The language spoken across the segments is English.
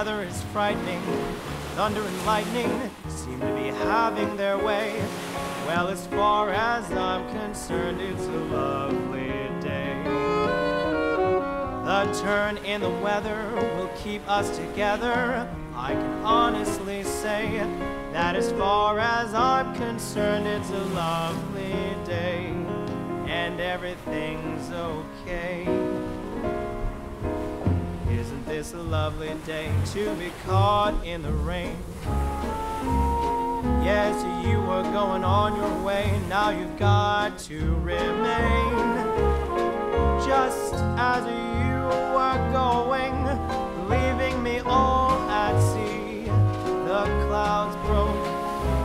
weather is frightening. Thunder and lightning seem to be having their way. Well, as far as I'm concerned, it's a lovely day. The turn in the weather will keep us together. I can honestly say that as far as I'm concerned, it's a lovely day. And everything's okay. Isn't a lovely day to be caught in the rain? Yes, you were going on your way, now you've got to remain. Just as you were going, leaving me all at sea. The clouds broke,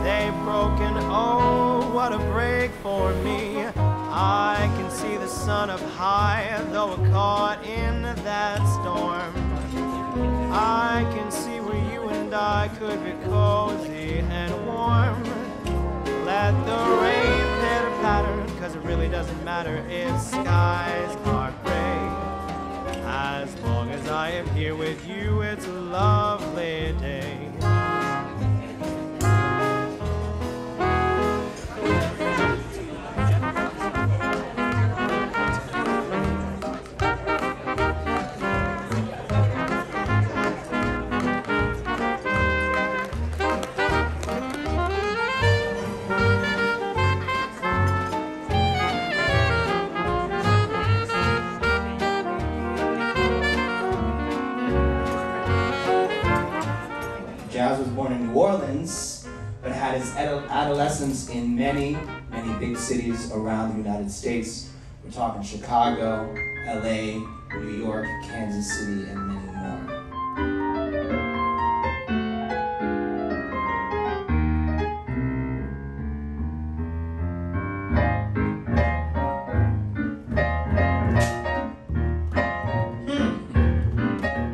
they broke, and oh, what a break for me. I can see the sun up high, though we're caught in that storm. I can see where you and I could be cozy and warm. Let the rain pitter patter, cause it really doesn't matter if skies are gray. As long as I am here with you, it's a lovely day. Orleans, but had his adolescence in many, many big cities around the United States. We're talking Chicago, LA, New York, Kansas City, and many more.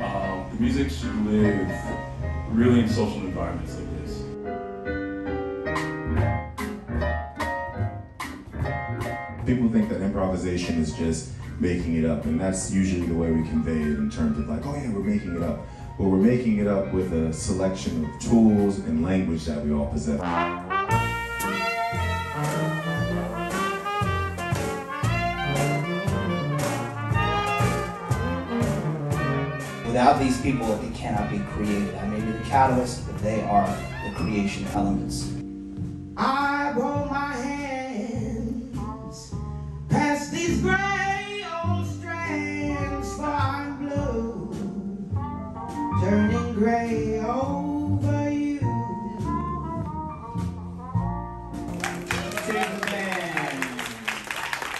Um, the music should live really in social environments like People think that improvisation is just making it up, and that's usually the way we convey it in terms of like, oh yeah, we're making it up. But we're making it up with a selection of tools and language that we all possess. Without these people, it cannot be created. I may be the catalyst, but they are the creation elements. I roll turning gray over you. Sing band.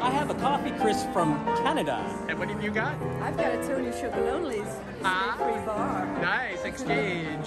I have a coffee crisp from Canada. And what have you got? I've got a Tony Chocolonely's Ah. free bar. Nice exchange.